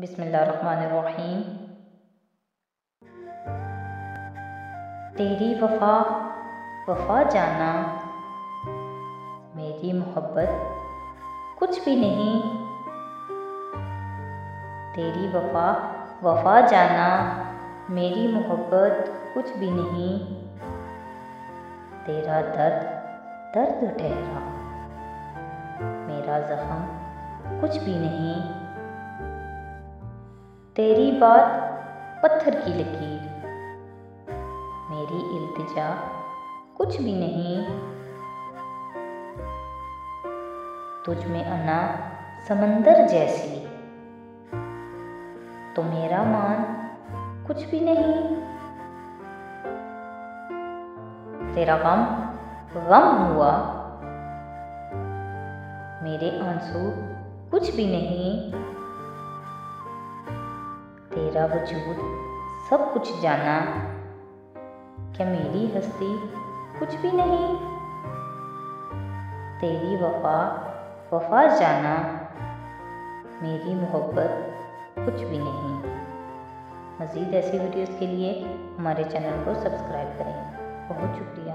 बिस्मिल्लाहिर्रहमानिर्रहीम। तेरी वफा वफा जाना, मेरी मोहब्बत कुछ भी नहीं। तेरी वफा वफा जाना, मेरी मोहब्बत कुछ भी नहीं। तेरा दर्द दर्द ठहरा, मेरा ज़ख्म कुछ भी नहीं। तेरी बात पत्थर की लकीर। मेरी इल्तिजा कुछ भी नहीं। तुझ में अना समंदर जैसी। तो मेरा मान कुछ भी नहीं। तेरा गम गम हुआ। मेरे आँसू कुछ भी नहीं। तेरा वजूद सब कुछ जाना। क्या मेरी हस्ती कुछ भी नहीं? तेरी वफा वफा जाना। मेरी मोहब्बत कुछ भी नहीं। मज़ीद ऐसी वीडियोस के लिए हमारे चैनल को सब्सक्राइब करें। बहुत शुक्रिया।